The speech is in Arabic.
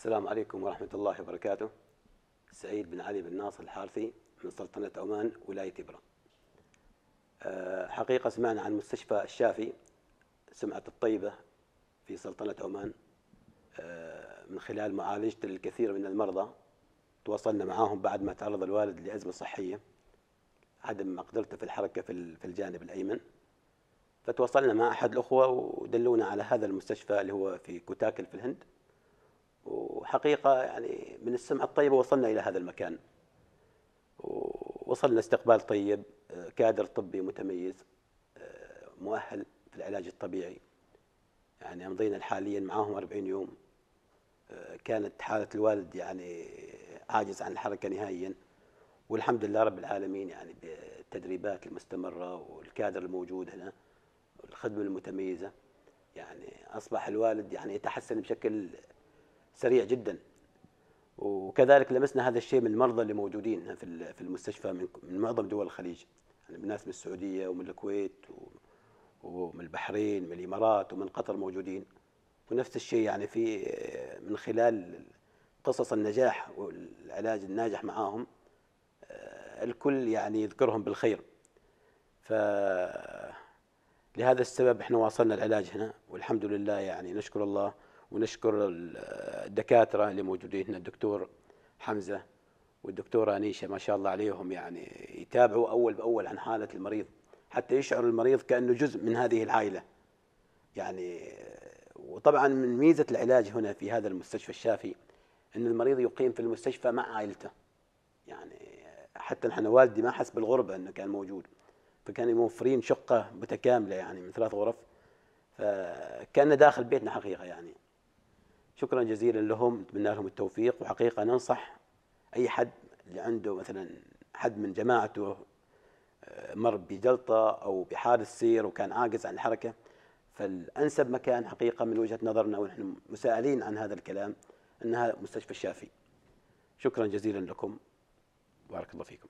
السلام عليكم ورحمة الله وبركاته. سعيد بن علي بن ناصر الحارثي من سلطنة عمان ولاية إبرة. أه، حقيقة سمعنا عن مستشفى الشافي سمعة الطيبة في سلطنة عمان أه، من خلال معالجة الكثير من المرضى. تواصلنا معاهم بعد ما تعرض الوالد لأزمة صحية عدم مقدرته في الحركة في الجانب الأيمن. فتواصلنا مع أحد الأخوة ودلونا على هذا المستشفى اللي هو في كوتاكل في الهند. وحقيقة يعني من السمعة الطيبة وصلنا إلى هذا المكان. ووصلنا استقبال طيب كادر طبي متميز مؤهل في العلاج الطبيعي. يعني أمضينا حاليا معاهم 40 يوم. كانت حالة الوالد يعني عاجز عن الحركة نهائيا. والحمد لله رب العالمين يعني بالتدريبات المستمرة والكادر الموجود هنا والخدمة المتميزة. يعني أصبح الوالد يعني يتحسن بشكل سريع جدا. وكذلك لمسنا هذا الشيء من المرضى اللي موجودين في في المستشفى من, معظم دول الخليج. يعني من ناس من السعودية ومن الكويت ومن البحرين من الإمارات ومن قطر موجودين. ونفس الشيء يعني في من خلال قصص النجاح والعلاج الناجح معاهم آه، الكل يعني يذكرهم بالخير. ف لهذا السبب إحنا واصلنا العلاج هنا والحمد لله يعني نشكر الله ونشكر الدكاترة اللي موجودين هنا الدكتور حمزة والدكتوره أنيشة ما شاء الله عليهم يعني يتابعوا أول بأول عن حالة المريض حتى يشعر المريض كأنه جزء من هذه العائلة. يعني وطبعا من ميزة العلاج هنا في هذا المستشفى الشافي ان المريض يقيم في المستشفى مع عائلته. يعني حتى نحن والدي ما حس بالغربة إنه كان موجود فكانوا موفرين شقة متكاملة يعني من ثلاث غرف فكان داخل بيتنا حقيقة يعني. شكرا جزيلا لهم نتمنى لهم التوفيق. وحقيقة ننصح أي حد اللي عنده مثلا حد من جماعته آه، مر بجلطة أو بحادث سير وكان عاجز عن الحركة فالأنسب مكان حقيقة من وجهة نظرنا ونحن مسائلين عن هذا الكلام أنها مستشفى الشافي شكرا جزيلا لكم. بارك الله فيكم.